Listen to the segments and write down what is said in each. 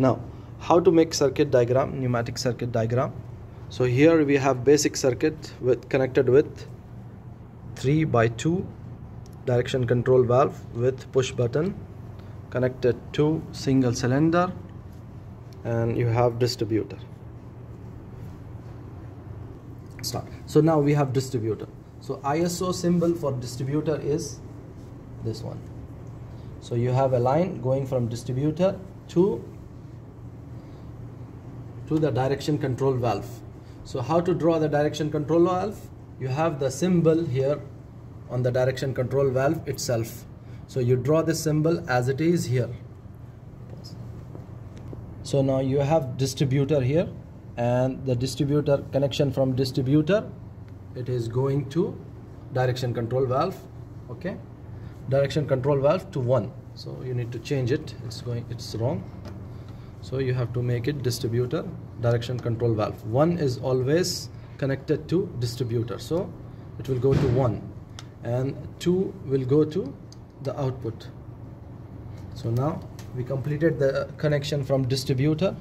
now how to make circuit diagram pneumatic circuit diagram? So here we have basic circuit with connected with 3 by 2 direction control valve with push button connected to single cylinder and you have distributor. Start. So now we have distributor. So ISO symbol for distributor is this one. So you have a line going from distributor to to the direction control valve. So how to draw the direction control valve? You have the symbol here on the direction control valve itself. So you draw the symbol as it is here. So now you have distributor here and the distributor connection from distributor it is going to direction control valve okay? Direction control valve to 1 so you need to change it. It's going it's wrong so you have to make it distributor direction control valve. 1 is always connected to distributor. So it will go to 1 and 2 will go to the output. So now we completed the connection from distributor.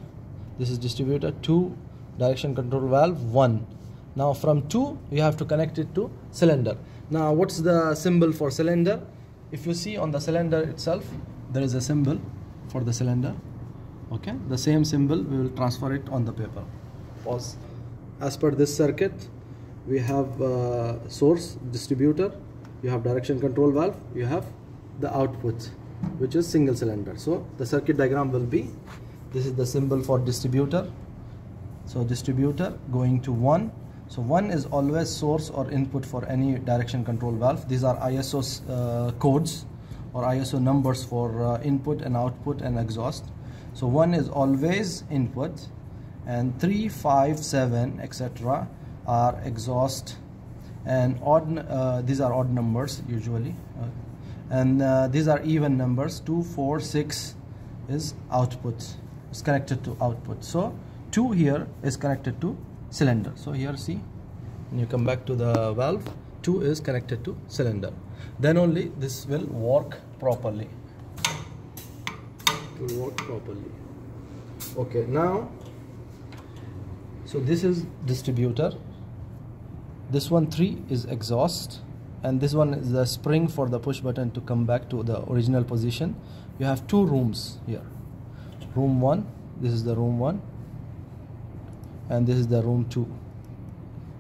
This is distributor to direction control valve 1 now from 2 you have to connect it to cylinder. Now what's the symbol for cylinder? If you see on the cylinder itself there is a symbol for the cylinder okay the same symbol we will transfer it on the paper. Pause. As per this circuit we have uh, source distributor you have direction control valve you have the output which is single cylinder. So the circuit diagram will be this is the symbol for distributor. So distributor going to 1 so 1 is always source or input for any direction control valve. These are ISO uh, codes or ISO numbers for uh, input and output and exhaust so 1 is always input and 3 5 7 etc are exhaust and odd uh, these are odd numbers usually uh, and uh, these are even numbers. 2 4 6 is output is connected to output. So 2 here is connected to cylinder. So here see when you come back to the valve 2 is connected to cylinder. Then only this will work properly will work properly. Okay now so this is distributor. This one 3 is exhaust and this one is the spring for the push button to come back to the original position. You have two rooms here. Room 1 this is the room 1 and this is the room 2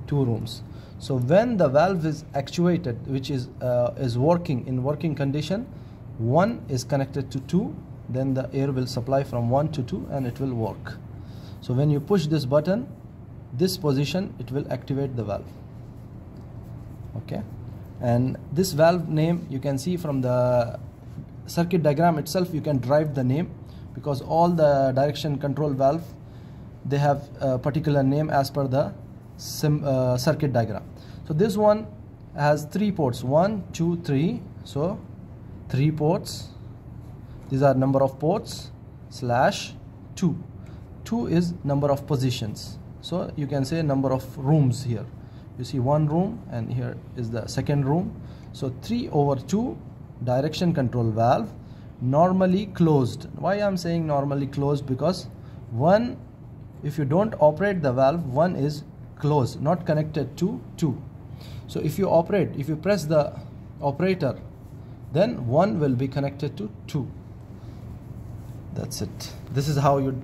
two rooms. So when the valve is actuated which is uh, is working in working condition 1 is connected to 2 then the air will supply from 1 to 2 and it will work. So when you push this button this position it will activate the valve. Okay? And this valve name you can see from the circuit diagram itself you can drive the name because all the direction control valve they have a particular name as per the sim, uh, circuit diagram. So this one has three ports. One two three. So three ports these are number of ports slash 2 2 is number of positions. So you can say number of rooms here. You see one room and here is the second room. So 3 over 2 direction control valve normally closed. Why i'm saying normally closed? Because one if you don't operate the valve one is closed not connected to 2 so if you operate if you press the operator then one will be connected to 2 that's it. This is how you